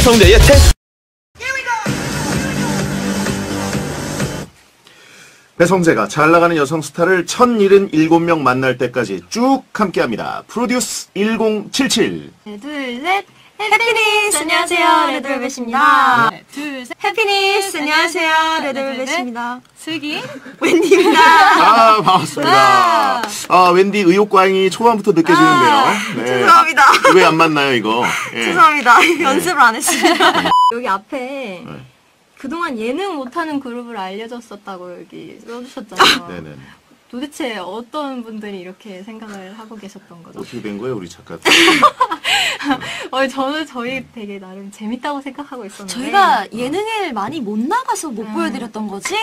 배성재의 텐 배성재가 잘 나가는 여성 스타를 1077명 만날 때까지 쭉 함께합니다. 프로듀스 1077. 네, 둘, 셋. Happiness! 안녕하세요. 레드벨벳입니다. 네, 둘, 셋. Happiness! 안녕하세요. 네, 레드벨벳입니다. 슬기. 웬디입니다. 아, 반갑습니다. 아, 웬디 의욕과잉이 초반부터 느껴지는데요. 네. 죄송합니다. 왜 안 만나요, 이거? 예. 죄송합니다. 연습을 안 했습니다. 여기 앞에 네. 그동안 예능 못하는 그룹을 알려줬었다고 여기 써주셨잖아요. 네네. 도대체 어떤 분들이 이렇게 생각을 하고 계셨던 거죠? 어떻게 된 거예요, 우리 작가? 어, 저는 저희 되게 나름 재밌다고 생각하고 있었는데 저희가 예능을 많이 못 나가서 못 음. 보여드렸던 거지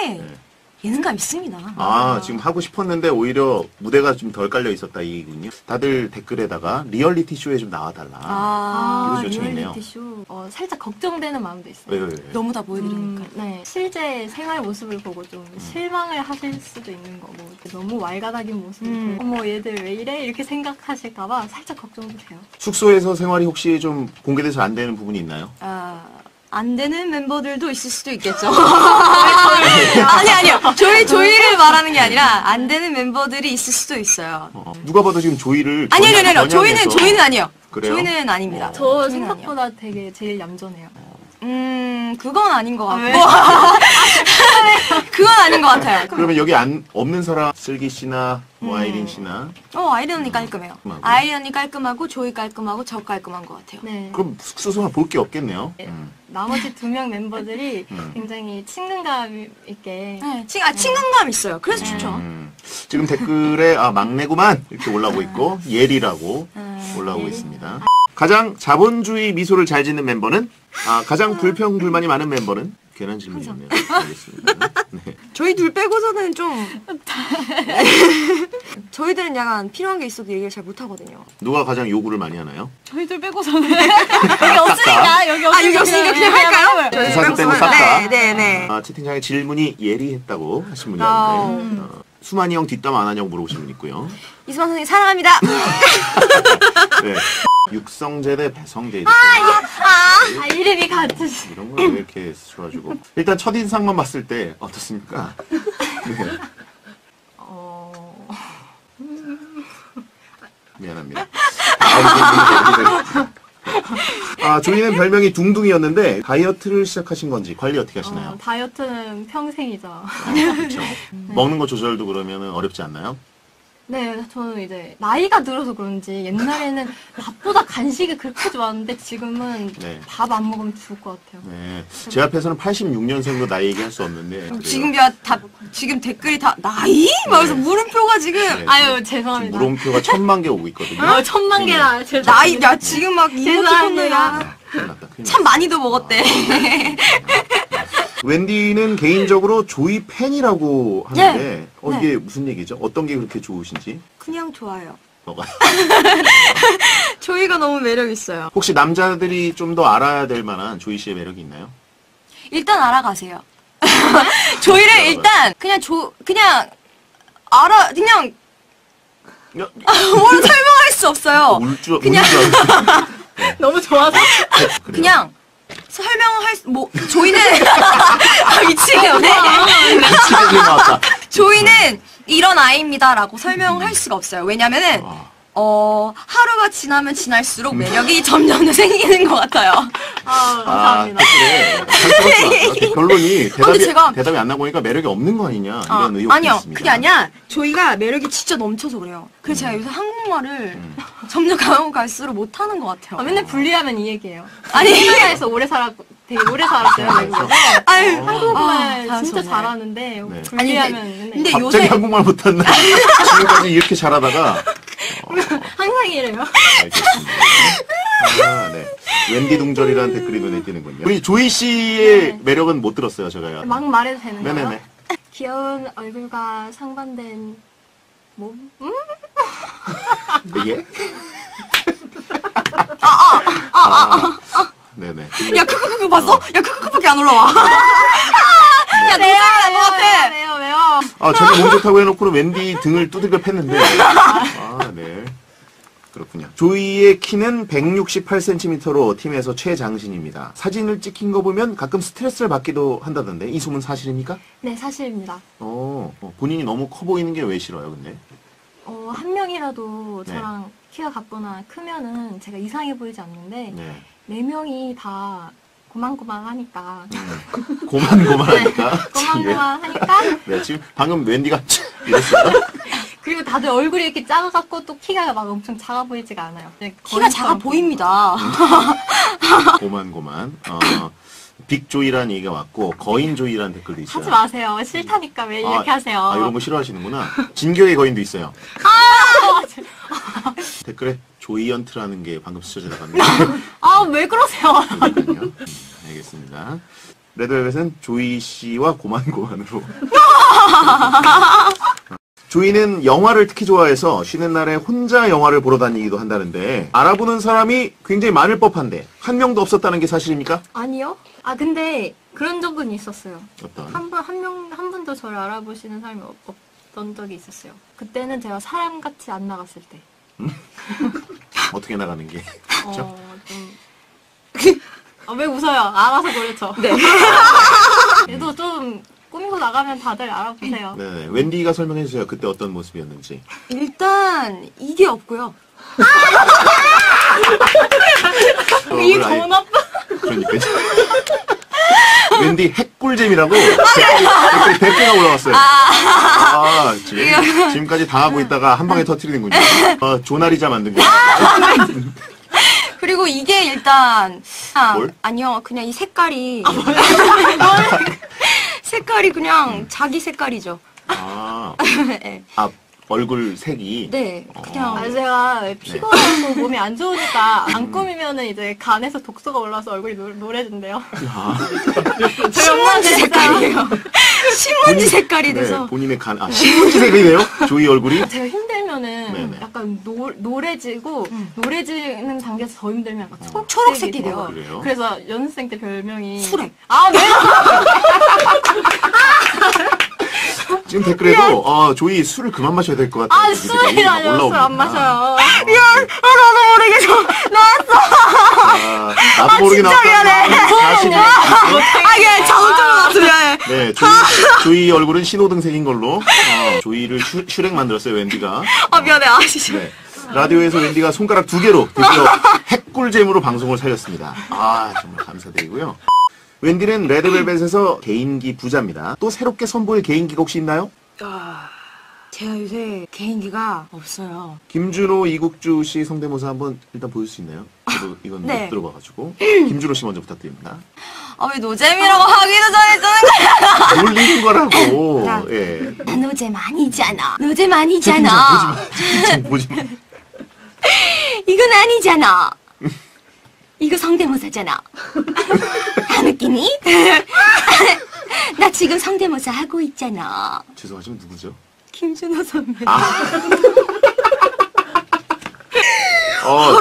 예능감 있습니다. 아, 지금 하고 싶었는데 오히려 무대가 좀 덜 깔려 있었다, 이 얘기군요. 다들 댓글에다가 리얼리티 쇼에 좀 나와달라. 아, 이런 요청이네요. 리얼리티 쇼 어, 살짝 걱정되는 마음도 있어요. 왜, 왜, 왜? 너무 다 보여드리니까. 음, 네. 실제 생활 모습을 보고 좀 실망을 하실 수도 있는 거고 이렇게 너무 왈가닥인 모습 음. 어머 얘들 왜 이래 이렇게 생각하실까봐 살짝 걱정도 돼요. 숙소에서 생활이 혹시 좀 공개돼서 안 되는 부분이 있나요? 아, 안 되는 멤버들도 있을 수도 있겠죠. 아니, 아니요. 저희, 조이를 말하는 게 아니라, 안 되는 멤버들이 있을 수도 있어요. 어, 누가 봐도 지금 조이를 아니요, 겨냥- 아니요, 아니요. 조이는, 조이는 아니요. 그래요? 조이는 아닙니다. 저 조이는 생각보다 되게 제일 얌전해요. 음, 그건 아닌 것 같고. 것 같아요. 그러면 여기 안 없는 사람 슬기 씨나 뭐 음. 아이린 씨나 어, 아이리 언니 깔끔해요. 깔끔하고. 아이리 언니 깔끔하고, 조이 깔끔하고, 저 깔끔한 것 같아요. 네. 그럼 숙소에서 볼게 없겠네요. 네. 음. 나머지 두 명 멤버들이 음. 굉장히 친근감 있게 네, 친, 아, 친근감 있어요. 그래서 좋죠. 음. 지금 댓글에 아 막내구만 이렇게 올라오고 있고 예리라고 음, 올라오고 예리. 있습니다. 가장 자본주의 미소를 잘 짓는 멤버는 아 가장 불평 불만이 많은 멤버는 괜한 질문이었네요. 알겠습니다. 네. 저희 둘 빼고서는 좀. 저희들은 약간 필요한 게 있어도 얘기를 잘 못하거든요. 누가 가장 요구를 많이 하나요? 저희들 빼고서는 여기 없으니까 여기 아, 여기 없으니까 그냥 할까요? 네. 사진 빼고 싹 다. 네, 네, 네. 아, 채팅창에 질문이 예리했다고 하신 분이 아, 있는데 어, 수만이 형 뒷담 안 하냐고 물어보신 분 있고요. 이수만 선생님 사랑합니다. 네. 육성제 대 배성재 아 이름이 같으시 이런 걸 왜 이렇게 쓰셔가지고 일단 첫 인상만 봤을 때 어떻습니까? 네. 어... 미안합니다. 아, 아, 조이는 별명이 둥둥이였는데 다이어트를 시작하신 건지 관리 어떻게 하시나요? 어, 다이어트는 평생이죠. 아, 그렇죠. 먹는 거 조절도 그러면 어렵지 않나요? 네, 저는 이제 나이가 들어서 그런지 옛날에는 밥보다 간식이 그렇게 좋았는데 지금은 네. 밥 안 먹으면 죽을 것 같아요. 네. 제 앞에서는 86년생도 나이 얘기할 수 없는데 그래요. 지금 야, 다, 지금 댓글이 다, 나이? 막그래서 네. 물음표가 지금. 네. 아유 지금 죄송합니다. 물음표가 천만 개 오고 있거든요. 어, 천만 개나 죄송합니다. 나이, 야, 지금 막 이모티콘도 야. 죄송합니다. 큰일 났다, 큰일 참 많이도 먹었대. 웬디는 개인적으로 조이 팬이라고 하는데 네. 어, 이게 무슨 얘기죠? 어떤 게 그렇게 좋으신지? 그냥 좋아요. 뭐가? 조이가 너무 매력 있어요. 혹시 남자들이 좀 더 알아야 될 만한 조이 씨의 매력이 있나요? 일단 알아가세요. 조이를 일단 그냥 조 그냥 알아 그냥 야, 뭘 설명할 수 없어요. 울줄 그냥- 너무 좋아서 그냥 설명할 수, 뭐 조이는 아 미치겠네. 미치게 나왔다. 조이는 이런 아이입니다라고 설명할 수가 없어요. 왜냐면은 아, 어 하루가 지나면 지날수록 매력이 점점 더 생기는 것 같아요. 아, 아, 감사합니다. 없어. 결론이 대답이, 제가- 대답이 안 나오니까 매력이 없는 거 아니냐 아, 이런 의혹이 아니요 있습니다. 그게 아니야. 조이가 매력이 진짜 넘쳐서 그래요. 그래서 제가 요새 한국말을 점점 가면 갈수록 못하는 것 같아요. 아, 맨날 분리하면 이 얘기예요. 아니. 우리나라에서 오래 살았고 되게 오래 살았어요 외국에서. 아유, 한국말 아, 진짜 잘하셨네. 잘하는데 네. 분리하면 맨날 근데 갑자기 요새 한국말 못했나? 지금까지 이렇게 잘하다가 항상 이래요. 알겠습니다. 아, 네. 웬디 동절이라는 댓글이 눈에 띄는군요. 우리 조이 씨의 네. 매력은 못 들었어요, 제가요. 막 말해도 되는 거예요? 네네네. 귀여운 얼굴과 상반된 몸? 음? 예? 아, 아, 아, 네네. 야 크크 크크 봤어? 야 크크 크밖에 안 올라와. 야? 노상이야 너 같아. 왜요? 왜요? 아, 자기 몸 좋다고 해놓고는 웬디 등을 두들겨 팼는데. 아, 네. 그렇군요. 조이의 키는 168cm로 팀에서 최장신입니다. 사진을 찍힌 거 보면 가끔 스트레스를 받기도 한다던데 이 소문 사실입니까? 네, 사실입니다. 어, 어, 본인이 너무 커 보이는 게 왜 싫어요, 근데? 어, 한 명이라도 네. 저랑 키가 같거나 크면은 제가 이상해 보이지 않는데 네. 네 명이 다 고만고만하니까 고만고만하니까. 예. 고만고만하니까 네, 지금 방금 웬디가 이랬어요. 그리고 다들 얼굴이 이렇게 작아갖고 또 키가 막 엄청 작아 보이지가 않아요. 그냥 키가 작아 보입니다. 고만고만. 어, 빅조이라는 얘기가 왔고 거인조이라는 댓글도 있어요. 하지 마세요. 싫다니까 왜 이렇게 아, 하세요. 아, 이런 거 싫어하시는구나. 진격의 거인도 있어요. 아! 댓글에 조이언트라는 게 방금 스쳐 지나갔네요. 아, 왜 그러세요? 음, 알겠습니다. 레드벨벳은 조이 씨와 고만고만으로. 조이는 영화를 특히 좋아해서 쉬는 날에 혼자 영화를 보러 다니기도 한다는데 알아보는 사람이 굉장히 많을 법한데 한 명도 없었다는 게 사실입니까? 아니요. 아, 근데 그런 적은 있었어요. 어떤? 한 분, 한 명, 한 분도 저를 알아보시는 사람이 없, 없던 적이 있었어요. 그때는 제가 사람 같이 안 나갔을 때. 어떻게 나가는 게? 어, 좀. 아, 왜 웃어요? 알아서 그렇죠. 네. 그래도 좀 꾸미고 나가면 다들 알아보세요. 네네. 웬디가 설명해 주세요. 그때 어떤 모습이었는지. 일단 이게 없고요. 더 나빠. 그러니까. 웬디 핵꿀잼이라고 댓글에 댓글 가 올라왔어요. 아, 지금, 지금까지 당하고 있다가 한 방에 터트리는군요. 어, 조나리자 만든 거. 그리고 이게 일단 아, 뭘? 아니요 그냥 이 색깔이 색깔이 그냥 자기 색깔이죠. 아, 네. 아, 얼굴 색이. 네, 그냥 아, 제가 피곤하고 몸이 안 좋으니까 안 꾸미면은 이제 간에서 독소가 올라서 얼굴이 노, 노래진대요. 아, 신문지 색깔이에요. 신문지 색깔이 네, 돼서 본인의 간, 아, 신문지 색이네요? 조이 얼굴이? 제가 힘들면은 네네. 약간 노, 노래지고 노래지는 단계에서 더 힘들면 약간 초, 초록색이 돼요. 그래요? 그래서 연습생 때 별명이 수렉. 아 왜? 지금 댓글에도, 어, 조이 술을 그만 마셔야 될 것 같아요. 아 술이 아니라 술안 마셔요. 미안, 아, 나도 모르게 저 나왔어. 아, 나도 모르게 진짜 나왔다. 미안해. 자신이. 아, 이게 자동적으로 나왔어 미안해. 네, 조이, 조이 얼굴은 신호등색인 걸로 어, 조이를 슈, 슈렉 만들었어요, 웬디가. 아 미안해, 아 진짜. 네. 라디오에서 웬디가 손가락 두 개로 드디어 핵꿀잼으로 방송을 살렸습니다. 아, 정말 감사드리고요. 웬디는 레드벨벳에서 개인기 부자입니다. 또 새롭게 선보일 개인기가 혹시 있나요? 아, 제가 요새 개인기가 없어요. 김준호, 이국주 씨 성대모사 한번 일단 보여줄 수 있나요? 저도 이건 네. 못 들어봐가지고. 김준호 씨 먼저 부탁드립니다. 아 왜 노잼이라고 하기도 전에 쓰는 거야? 놀리는 거라고. 자. 예. 나 노잼 아니잖아. 노잼 아니잖아. 보지 마. 보지 마. 이건 아니잖아. 이거 성대모사잖아. 안 웃기니? 나 지금 성대모사 하고 있잖아. 죄송하지만 누구죠? 김준호 선배. 어,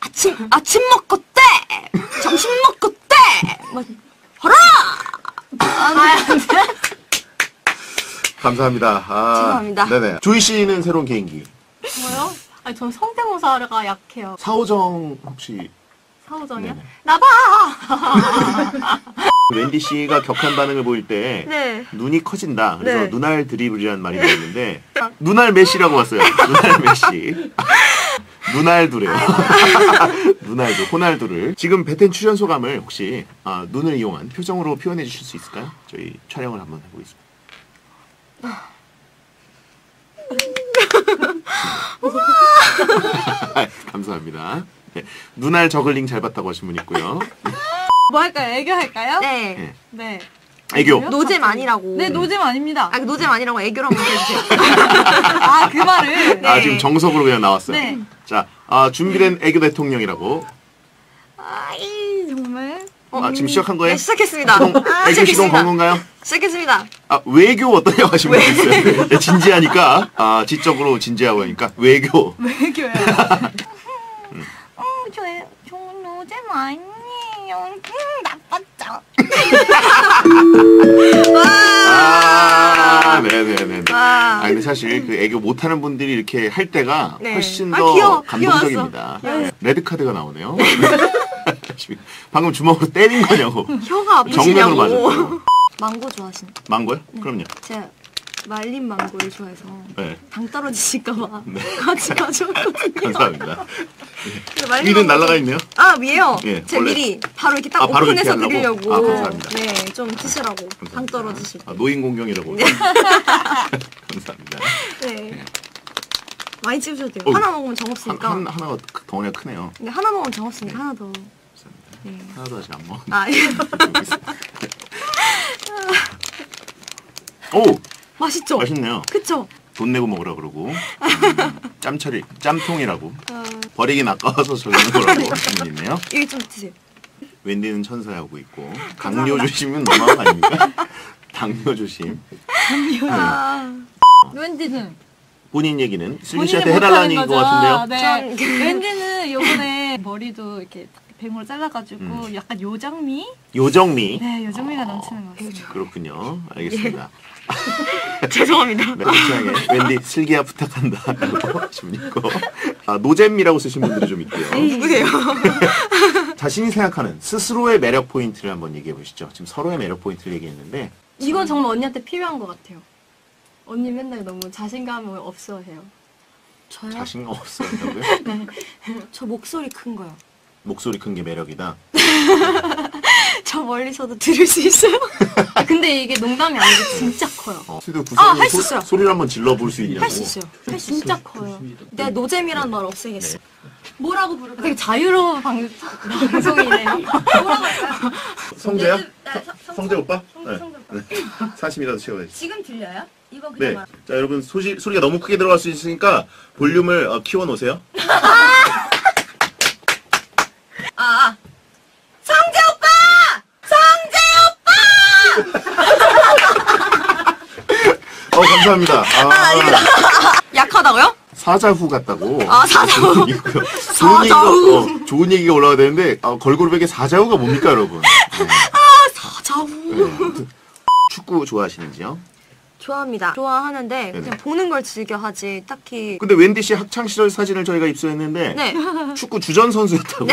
아침 아침 먹고 때, 점심 먹고 때, 뭐 허라. 감사합니다. 아, 죄송합니다. 네네. 조이 씨는 새로운 개인기. 뭐요? 아니 전 성대모사가 약해요. 사오정 혹시 사오정이요? 네네. 나봐. wen디 씨가 격한 반응을 보일 때 네. 눈이 커진다. 그래서 네. 눈알 드리블이라는 말이 나왔는데 눈알 메시라고 왔어요. 눈알 메시. 눈알두래요. 눈알두, 호날두를. 지금 베텐 출연 소감을 혹시 아, 눈을 이용한 표정으로 표현해 주실 수 있을까요? 저희 촬영을 한번 해보겠습니다. 감사합니다. 네. 눈알 저글링 잘 봤다고 하신 분 있고요. 뭐 할까요? 애교 할까요? 네. 네. 네. 애교. 노잼 아니라고. 네, 노잼 아닙니다. 아, 노잼 아니라고 애교로 한번 해주세요. 아, 그 말을. 아, 지금 정석으로 그냥 나왔어요. 네. 자, 아, 준비된 애교 대통령이라고. 아이, 정말. 아, 지금 시작한 거예요? 네, 시작했습니다. 시동, 아, 애교 시동 건. 건가요? 시작했습니다. 아, 외교 어떠냐고 하신 분 있어요. 네, 진지하니까, 아, 지적으로 진지하고 하니까, 외교. 애교야. 어, 저, 애- 저 노잼 아니에요. 음, 나빴죠. 아, 아, 네네네. 와. 아, 근데 사실 그 애교 못하는 분들이 이렇게 할 때가 네. 훨씬 아, 더 귀여워. 감동적입니다. 네. 레드 카드가 나오네요. 방금 주먹으로 때린 거냐고. 혀가 정면으로 아프시냐고. 맞았어요. 망고 좋아하시나요? 망고요? 그럼요. 제가 말린 망고를 좋아해서 네. 당 떨어지실까봐 네. 같이 가져왔거든요. 감사합니다. 근데 말린 위는 망고- 날아가 있네요. 아 위에요. 예, 제가 원래- 미리 바로 이렇게 딱 아, 바로 오픈해서 하려고? 드리려고. 아, 감사합니다. 네, 좀 드시라고. 당 떨어지실 때. 아, 노인 공경이라고. 감사합니다. 네. 많이 찍으셔도 돼요. 어이. 하나 먹으면 한, 정없으니까. 한, 하나가 크- 덩어리가 크네요. 근데 하나 먹으면 정 없으니까 하나 더. 네. 하나도 아직 안 먹었는데. 아, 오! 맛있죠? 맛있네요. 그쵸? 돈 내고 먹으라 그러고. 음, 짬처리, 짬통이라고. 어, 버리긴 아까워서 저기는 거라고 있네요. 여기 좀 드세요. 웬디는 천사하고 있고. 당뇨 조심은 너무한 거 아닙니까? 당뇨 조심. 아, 웬디는 본인 얘기는 슬기 씨한테 해달라는 거죠. 같은데요. 네. 전- 웬디는 요번에 머리도 이렇게 bang으로 잘라가지고 음. 약간 요정미? 요정미. 네, 요정미가 넘치는 것 같습니다. 그렇군요. 알겠습니다. 죄송합니다. 네, 웬디 슬기야 부탁한다. 있고. 아, 노잼이라고 쓰신 분들이 좀 있고요. 누구세요? 자신이 생각하는 스스로의 매력 포인트를 한번 얘기해 보시죠. 지금 서로의 매력 포인트를 얘기했는데 이건 정말 언니한테 필요한 것 같아요. 언니 맨날 너무 자신감을 없어해요. 저요? 자신감 없어요고요? 저 목소리 큰 거요. 목소리 큰 게 매력이다. 저 멀리서도 들을 수 있어요? 아, 근데 이게 농담이 아니고 진짜 커요. 어, 아, 할수 있어요. 소리를 한번 질러 볼 수 있냐고. 할 수 있어요. 할수 있어요. 진짜 커요. 내가 노잼이란 말 없애겠어. 뭐라고 부를까요? 되게 자유로운 방, 방송이네요. 성재야? 네, 성- 성재 오빠? 네. 네. 사심이라도 채워야지. 지금 들려요? 이거 네. 자, 여러분 소시, 소리가 너무 크게 들어갈 수 있으니까 볼륨을 어, 키워 놓으세요. 아, 성재 오빠! 성재 어, 감사합니다. 아, 약하다고요? 사자후 같다고. 아, 사자후. 있고요. 좋은 얘기가, 사자후. 어, 좋은 얘기가 올라가야 되는데, 아, 걸그룹에게 사자후가 뭡니까, 여러분? 네. 사자후. 네, 아무튼 축구 좋아하시는지요? 좋아합니다. 좋아하는데 네네. 그냥 보는 걸 즐겨 하지 딱히 근데 웬디 씨 학창 시절 사진을 저희가 입수했는데 네. 축구 주전 선수였다고.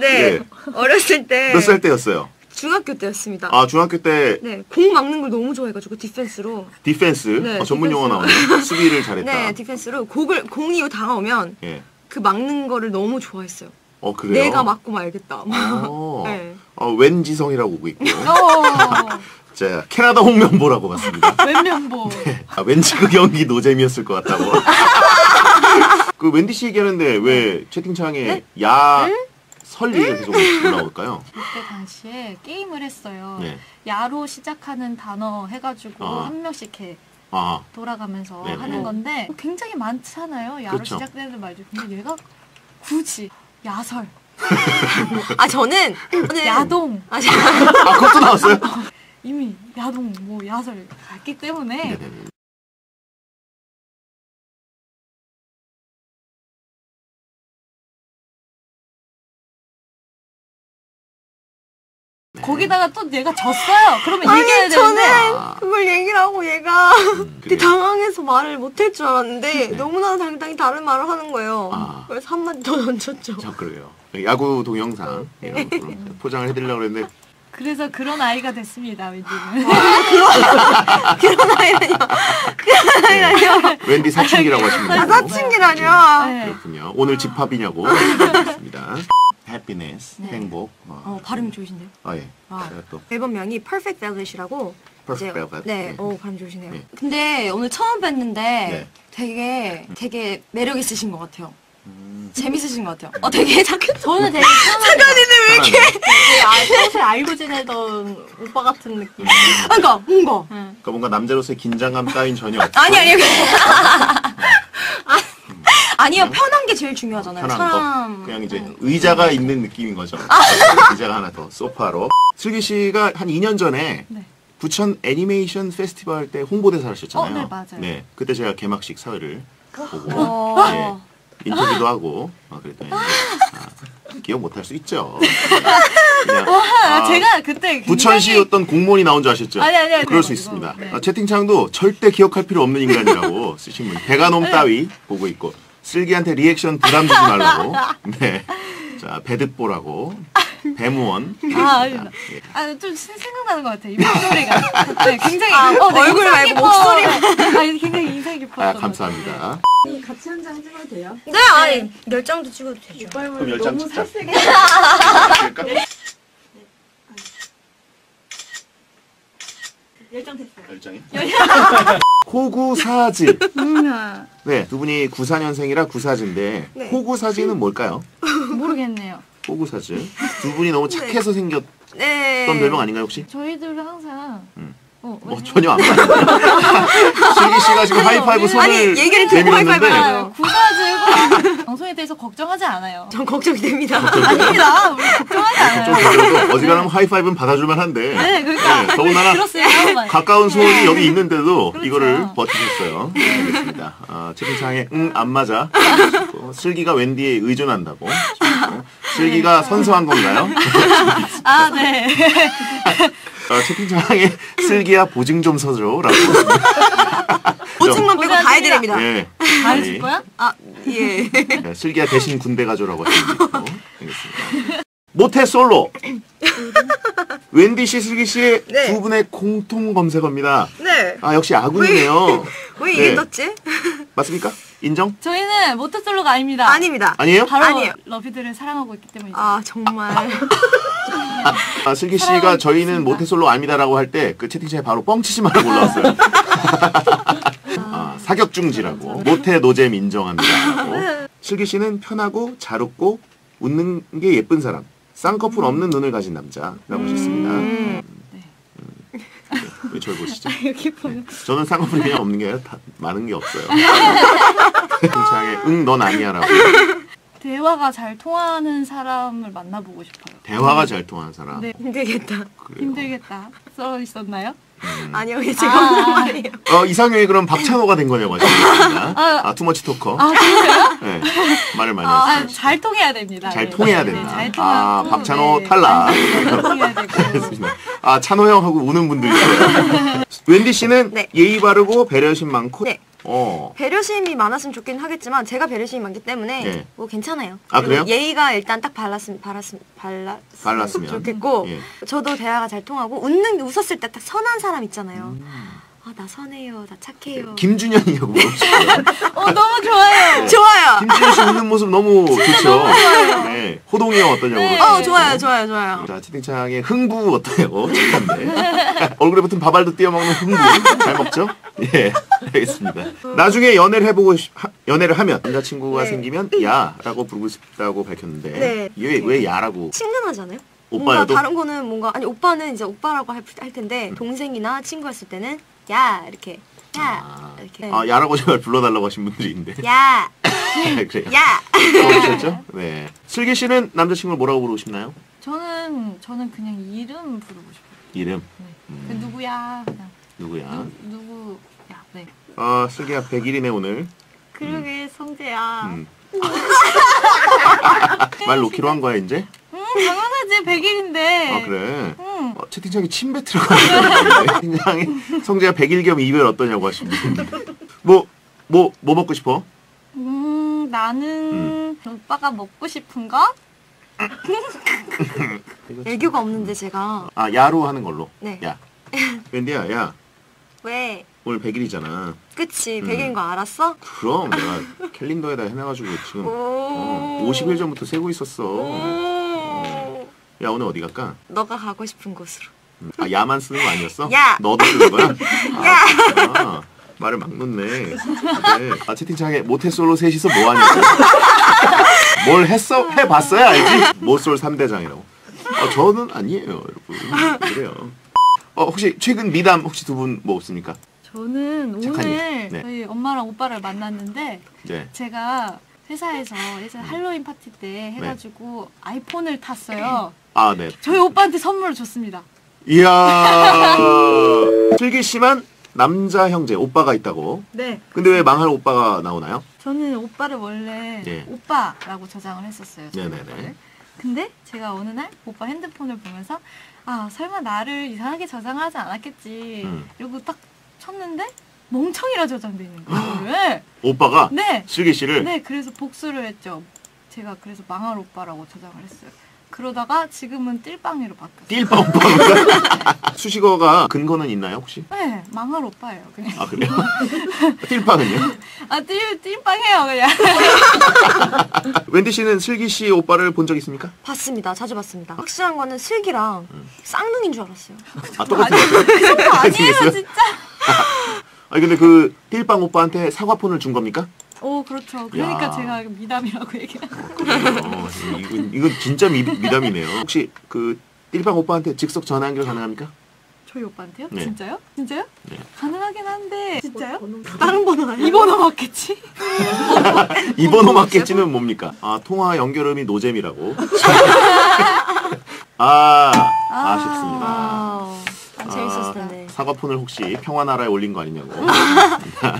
네. 어렸을 때 몇 살 때였어요? 중학교 때였습니다. 아 중학교 때 네. 공 막는 걸 너무 좋아해가지고 디펜스로 디펜스 네, 어, 전문 용어. 나오네. 수비를 잘했다. 네, 디펜스로 공을 공이 다가오면 예. 그 막는 거를 너무 좋아했어요. 어 그래요. 내가 막고 말겠다. 어, 네. 어, 웬지성이라고 오고 있고. 어, 자 캐나다 홍명보라고 봤습니다. 웬명보. 아, 왠지 그 경기 노잼이었을 것 같다고. 그 웬디 씨 얘기하는데 왜 채팅창에 네? 야 설 얘기가 계속 올라올까요? 그때 당시에 게임을 했어요. 네. 야로 시작하는 단어 해가지고 아. 한 명씩 이렇게 아 돌아가면서 네네. 하는 건데 굉장히 많잖아요. 야로 그쵸. 시작되는 말들. 근데 얘가 굳이 야설, 아 저는 저는 야동 아, 저- 아, 그것도 나왔어요? 이미 야동 뭐 야설 갔기 때문에 네네네. 거기다가 또 얘가 졌어요. 그러면 얘기해야 아니 되는데 저는 그걸 얘기를 하고 얘가 음. 당황해서 말을 못할 줄 알았는데 너무나 당당히 다른 말을 하는 거예요. 아. 그래서 한마디 더 던졌죠. 자 그래요. 야구 동영상 이런 포장을 해드리려고 그랬는데 그래서 그런 아이가 됐습니다. 웬디는. 그런 아이라뇨. 웬디 사춘기라고 하시면 아, 사춘기라뇨. 네. 그렇군요. 오늘 집합이냐고 물어봤습니다. 해피네스 네. 행복. 어, 어, 발음이 좋으신데요? 아 예. 아. 제가 또 앨범명이 Perfect Velvet이라고. Perfect Velvet. 네, 네. 어, 발음 좋으시네요. 네. 근데 오늘 처음 뵀는데 네. 되게 되게 매력 있으신 것 같아요. 음, 재밌으신 것 같아요. 어, 되게 착해. 저는 되게 편하게 왜 이렇게? 아, 평소에 알고 지내던 오빠 같은 느낌. 그러니까 뭔가 그러니까 뭔가 남자로서의 긴장감 따윈 전혀 없고 아니 아니. 중요하잖아요. 편한 사람. 거. 그냥 이제 의자가 있는 느낌인 거죠. 의자가 하나 더 소파로. 슬기 씨가 한 2년 전에 네. 부천 애니메이션 페스티벌 때 홍보대사 하셨잖아요. 어, 네, 맞아요. 네, 그때 제가 개막식 사회를 보고 어. 예, 인터뷰도 하고 어, 그랬더니 아, 기억 못할 수 있죠. 그냥, 아, 아, 제가 그때 굉장히 부천시 어떤 공무원이 나온 줄 아셨죠? 아니, 아니, 아니, 그럴 수 있습니다. 네. 아, 채팅창도 절대 기억할 필요 없는 인간이라고 쓰신 분. 배가놈 따위 보고 있고 슬기한테 리액션 부담 주지 말라고. 네. 자 배드보라고 배무원. 아, 아니, 예. 아, 좀 생- 생각나는 것 같아요. 이 목소리가. 네, 굉장히. 아, 어, 네, 얼굴 말고 깊어. 목소리가. 아, 굉장히 인상 깊었던 아것 감사합니다. 같이 한 장 찍어도 돼요? 네, 아니 열 장도 찍어도 되죠. 그럼 열장 너무 찍자. 살색이 그럴까? 열장 됐어요. 열장이? 호구사지. 네, 두 분이 94년생이라 구사지인데 네. 호구사지는 뭘까요? 음, 모르겠네요. 호구사지. 두 분이 너무 착해서 생겼던 네. 별명 아닌가요 혹시? 저희들은 항상. 음. 어, 뭐 전혀 안 맞아요. 슬기 씨가 지금 하이파이브 손을 아니, 얘기를 듣고 내밀었는데 하이파이브를 아, 구사지 방송에 대해서 걱정하지 않아요. 전 걱정이 됩니다. 아닙니다. 우리 걱정하지 좀 않아요. 어지간하면 하이파이브는 받아줄만 한데 네, 그러니까. 네, 더군다나 들었어요. 가까운 소원이 여기 있는데도 그렇죠. 이거를 버티셨어요. 네, 알겠습니다. 아, 채팅창에 응안 맞아. 그리고 슬기가 wendy에 의존한다고. 그리고 슬기가 선서한 건가요? 아, 네. 어, 채팅창에 슬기야 보증 좀 서줘라고. 보증만 빼고 다 해드립니다. 예. 다 해줄 거야? 아 예. 네, 슬기야 대신 군대 가줘라고. 알겠습니다. 모태 솔로. 웬디 씨, 슬기 씨두 네. 분의 공통 검색어입니다. 네. 아 역시 아군이네요. 왜 이게 네. 떴지? 맞습니까? 인정? 저희는 모태솔로가 아닙니다. 아닙니다. 아니에요? 바로 아니에요. 러비들을 사랑하고 있기 때문이죠. 아 정말. 아, 슬기 씨가 저희는. 모태솔로 아닙니다라고 할 때 그 채팅창에 바로 뻥치지 말라고 올라왔어요. 아, 사격 중지라고 모태 노잼 인정합니다라고. 슬기 씨는 편하고 잘 웃고 웃는 게 예쁜 사람. 쌍꺼풀 없는 눈을 가진 남자라고 하셨습니다. 음. 왜 저를 보시죠? 여기 보면 저는 쌍꺼풀이 그냥 없는 게 아니라 다 많은 게 없어요. 채팅창에 응넌 아니야라고. 대화가 잘 통하는 사람을 만나보고 싶어요. 대화가 잘 통하는 사람. 네, 힘들겠다. 그래요. 힘들겠다. 써 있었나요? 아니요, 이게 제가 없는 말이에요. 어, 이상형이 그럼 박찬호가 된 거냐고 하셨습니다. 아, 아, 투머치 토커. 아, 그래요? 네. 말을 많이 아, 하시죠. 잘 통해야 됩니다. 잘 네. 통해야 네, 된다. 잘 아, 통하고, 박찬호 네. 탈락. 잘 통해야 되고. 알겠습니다. 아, 찬호 형하고 우는 분들이 있어요. 웬디 씨는 네. 예의 바르고 배려심 많고, 네. 어, 배려심이 많았으면 좋긴 하겠지만 제가 배려심이 많기 때문에 예. 뭐 괜찮아요. 아, 그리고 그래요? 예의가 일단 딱 발랐으면 발랐으면 발랐 발랐으면. 좋겠고 예. 저도 대화가 잘 통하고 웃는 게 웃었을 때 딱 선한 사람 있잖아요. 음. 아 나 선해요, 나 착해요. 김준현이냐고 물어보시고요. 어, 너무 좋아요. 좋아요. 김준현 씨 웃는 모습 너무 좋죠. 네. 호동이 형 어떠냐고. 네. 물어보시고요. 어 좋아요, 좋아요, 좋아요. 자, 채팅창에 흥부 어때요? 착한데. 얼굴에 붙은 밥알도 띄어먹는 흥부. 잘 먹죠? 예, 알겠습니다. 나중에 연애를 해보고, 싶- 하- 연애를 하면 남자친구가 네. 생기면 야라고 부르고 싶다고 밝혔는데. 네. 왜, 왜 야라고? 친근하잖아요. 오빠여도? 뭔가 다른 거는 뭔가 아니 오빠는 이제 오빠라고 할, 할 텐데 동생이나 친구였을 때는 야 이렇게 야 아, 이렇게 아, 야라고 제발 불러달라고 하신 분들이 있는데. 야 그래요. 야. 그러셨죠? 네. 슬기 씨는 남자친구를 뭐라고 부르고 싶나요? 저는 저는 그냥 이름 부르고 싶어요. 이름. 그 누구야? 그냥 누구야? 누, 누구야? 네. 아, 슬기야 100일이네, 오늘. 그러게 성재야. 음. 말 놓기로 한 거야, 이제? 응, 당연하지 100일인데. 아, 그래. 응. 어, 채팅창에 침 뱉으라고 하는데 채팅창에 성재가 100일 겸 이별 어떠냐고 하십니다. 뭐, 뭐, 뭐 먹고 싶어? 음, 나는 오빠가 먹고 싶은 거? 애교가 없는데 제가 아, 야로 하는 걸로. 네. 야. 웬디야, 야. 왜 오늘 100일이잖아. 그치 음. 100일인 거 알았어? 그럼 내가 캘린더에다 해놔가지고 지금 어, 오. 50일 전부터 세고 있었어. 오. 야, 오늘 어디 갈까? 너가 가고 싶은 곳으로. 음, 아, 야만 쓰는 거 아니었어? 야. 너도 쓰는 거야? 야. 아, 말을 막 놓네. 네. 아, 채팅창에 모태솔로 셋이서 뭐 하냐고. 뭘 했어? 해봤어야 알지? 모솔 3대장이라고. 어, 저는 아니에요, 여러분. 그래요. 어, 혹시 최근 미담 혹시 두 분 뭐 없습니까? 저는 오늘 일. 네. 저희 엄마랑 오빠를 만났는데 네. 제가 회사에서 예전 할로윈 파티 때 해가지고 아이폰을 탔어요. 아, 네. 저희 오빠한테 선물을 줬습니다. 이야. 슬기 씨만 남자 형제, 오빠가 있다고. 네. 근데 왜 망할 오빠가 나오나요? 저는 오빠를 원래 예. 오빠라고 저장을 했었어요. 저희 네네네. 오빠를. 근데 제가 어느 날 오빠 핸드폰을 보면서 아 설마 나를 이상하게 저장하지 않았겠지 음. 이러고 딱 쳤는데 멍청이라 저장돼 있는 거예요. 오빠가 네. 슬기 씨를 네, 그래서 복수를 했죠. 제가 그래서 망할 오빠라고 저장을 했어요. 그러다가 지금은 띨빵이로 바뀌었어요. 띨빵 오빠가 수식어가 근거는 있나요 혹시? 네, 망할 오빠예요, 그냥. 아 그래요? 띨빵은요? 아, 띨, 띨빵해요, 그냥. wendy 씨는 슬기 씨 오빠를 본 적 있습니까? 봤습니다. 자주 봤습니다. 확실한 거는 슬기랑 쌍둥이인 줄 알았어요. 아 똑같은 거 아니에요, 진짜. 아니 근데 그 띨빵 오빠한테 사과폰을 준 겁니까? 오, 그렇죠. 그러니까 야. 제가 미담이라고 얘기해요. 어, 이건, 이건 진짜 미, 미담이네요. 혹시 그 띨빵 오빠한테 즉석 전화 연결 가능합니까? 저희 오빠한테요? 네. 진짜요? 진짜요? 네. 가능하긴 한데. 진짜요? 다른 번호 아니에요? 이 번호 맞겠지? 이 번호 맞겠지는 뭡니까? 아 통화 연결음이 노잼이라고. 아 아쉽습니다. 아, 안 재밌었을 텐데. 사과폰을 혹시 평화나라에 올린 거 아니냐고.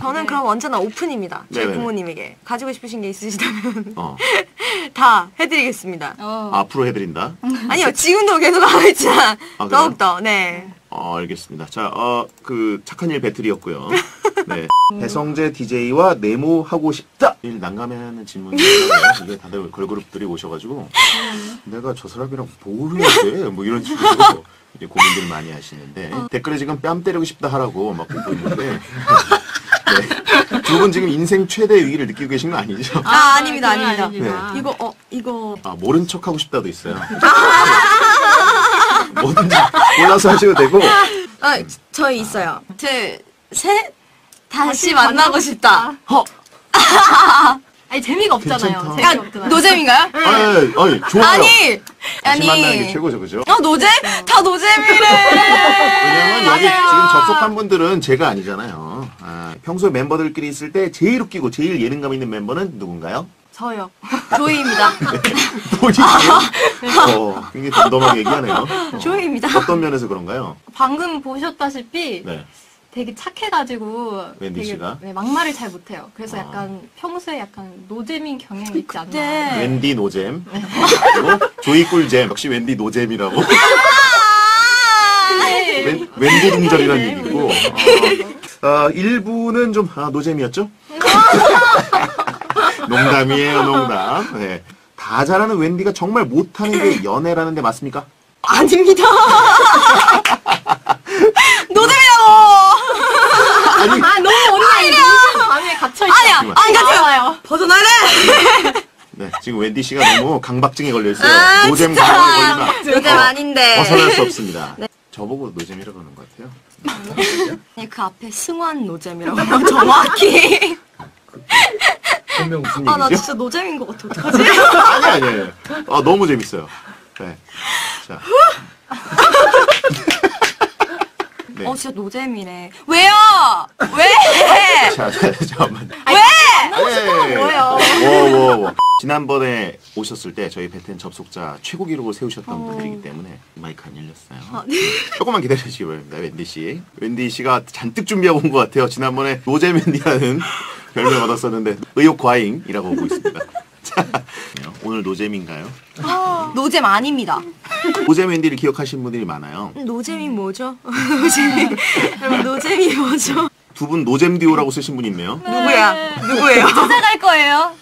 저는 그럼 언제나 오픈입니다. 저희 네네네. 부모님에게 가지고 싶으신 게 있으시다면 어, 다 해드리겠습니다. 어. 앞으로 해드린다. 아니요, 지금도 계속 하고 있지만 아, 그래요? 더욱더 네. 어, 알겠습니다. 자, 어, 그 착한 일 배틀이었고요. 네. 배성재 DJ와 네모 하고 싶다. 일 난감해하는 질문이에요. 이게 다들 걸그룹들이 오셔가지고 내가 저 사람이랑 뭘 해야 돼? 뭐 이런 식으로 이제 고민들 많이 하시는데 댓글에 지금 뺨 때리고 싶다 하라고 막 보고 있는데 네. 두 분 지금 인생 최대 위기를 느끼고 계신 거 아니죠? 아, 아 닙니다, 그건 아닙니다. 네. 이거 어 이거 아, 모른 척 하고 싶다도 있어요. 뭐든지 골라서 하셔도 되고 아 저희 있어요. 둘셋 다시 만나고 싶다. 허! 아니 재미가 없잖아요. 괜찮다. 재미가 없잖아요. 노잼인가요? 아니, 아니, 좋아요. 아니 다시 만나는 게 아니 최고죠, 그죠? 어 노잼? 다 노잼이래. 왜냐면 여기 지금 접속한 분들은 제가 아니잖아요. 아, 평소에 멤버들끼리 있을 때 제일 웃기고 제일 예능감 있는 멤버는 누군가요? 저요. 조이입니다. 본인이요? 어, 굉장히 덤덤하게 얘기하네요. 어, 조이입니다. 어떤 면에서 그런가요? 방금 보셨다시피 네. 되게 착해가지고 웬디 되게 씨가? 네, 막말을 잘 못해요. 그래서 아. 약간 평소에 약간 노잼인 경향이 있지 않나. 네. 웬디 노잼. 그리고 조이 꿀잼. 역시 웬디 노잼이라고. 네. 웬, 웬디 동절이라는 얘기고. 어, 어, 일부는 좀, 아, 노잼이었죠? 농담이에요, 농담. 네. 다 잘하는 웬디가 정말 못하는 게 연애라는 데 맞습니까? 아닙니다. 노잼이라고. 아니, 아 너무 언니 무슨 강박에 갇혀 있어. 아니야 안. 나와요. 벗어나래. 네, 지금 웬디 씨가 너무 강박증에 걸려 있어요. 아, 노잼 진짜. 강박에 걸리면 노잼 아닌데. 벗어날 수 없습니다. 저보고 노잼이라고 하는 것 같아요. 네, 그 앞에 승환 노잼이라고 정확히. 설명 무슨 아 나 얘기죠? 진짜 노잼인 것 같아. 어떡하지? 아니, 아니에요. 아, 너무 재밌어요. 네. 자. 네. 어 진짜 노잼이래. 왜요? 왜? 자, 자, 잠깐만. 왜? 뭐예요? 워워워. 지난번에 오셨을 때 저희 베텐 접속자 최고 기록을 세우셨던 분들이기 때문에 마이크 안 열렸어요. 조금만 기다려주시기 바랍니다, 웬디 씨. 웬디 씨가 잔뜩 준비하고 온 것 같아요. 지난번에 노잼 웬디라는 별명 얻었었는데 의욕 과잉이라고 보고 있습니다. 자, 오늘 노잼인가요? 노잼 아닙니다. 노잼 웬디를 기억하시는 분들이 많아요. 노잼이 뭐죠? 노잼이 여러분 노잼이 뭐죠? 두 분 노잼 듀오라고 쓰신 분 있네요. 누구야? 누구예요? 찾아갈 거예요.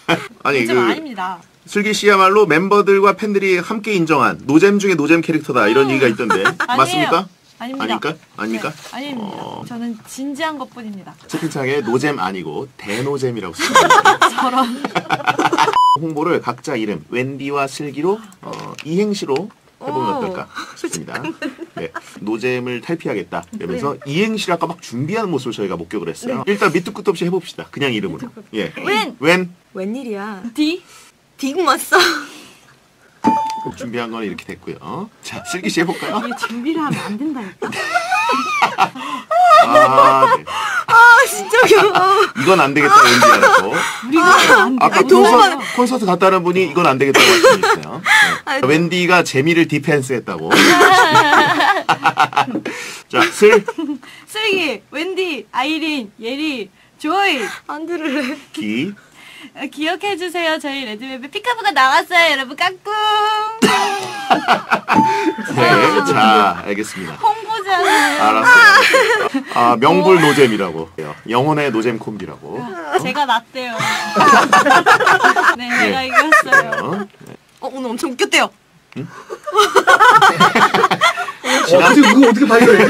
아니 그 아닙니다. 슬기 씨야말로 멤버들과 팬들이 함께 인정한 노잼 중에 노잼 캐릭터다 이런 얘기가 있던데 맞습니까? 아닙니다. 아닙니까? 아닙니까? 네, 아닙니다. 어. 저는 진지한 것 뿐입니다. 채팅창에 노잼 아니고 대노잼이라고 쓰니다 저런. 홍보를 각자 이름 웬디와 슬기로 어, 이행시로 해보면 오. 어떨까 싶습니다. 네, 노잼을 탈피하겠다. 이러면서 이행시를 아까 막 준비하는 모습을 저희가 목격을 했어요. 일단 밑도 끝도 없이 해봅시다. 그냥 이름으로. 예. 웬. 웬 웬일이야? D. 디귿 맞어? 준비한 거는 이렇게 됐고요. 자, 슬기 씨 해볼까요? 준비를 하면 안 된다니까. 아, 네. 아 진짜. 이건 안 되겠다 웬디라고. 우리가 안 돼. 아까 콘서트, 콘서트 갔다는 분이 이건 안 되겠다고 말씀해주세요. 네. 웬디가 재미를 디펜스했다고. 자, 슬, 슬기, 웬디, 아이린, 예리, 조이. 안 들을래. 기, 어, 기억해주세요. 저희 레드벨벳 피카부가 나왔어요. 여러분, 까꿍. 네, 자, 알겠습니다. 홍보잖아요. 알았어요. 아, 명불 노잼이라고. 해요. 영혼의 노잼 콤비라고. 제가 낫대요. 네, 제가 이겼어요. 어? 어, 오늘 엄청 웃겼대요. 어떻게 그거 어떻게 발견해?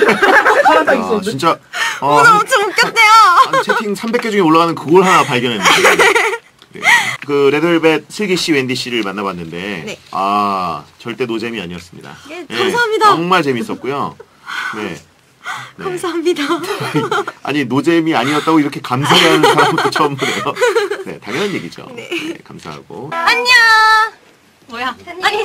하나 딱 아, 있었는데. 진짜. 어, 오늘 한- 엄청 웃겼대요. 한 채팅 300개 중에 올라가는 그걸 하나 발견했는데. 네. 그 레드벨벳 슬기 씨, 웬디 씨를 만나봤는데 네. 아 절대 노잼이 아니었습니다. 예, 네, 감사합니다. 정말 재밌었고요. 네. 네. 감사합니다. 아니 노잼이 아니었다고 이렇게 감사해하는 사람도 처음 보네요. 네, 당연한 얘기죠. 네, 감사하고. 안녕. 뭐야? 안녕.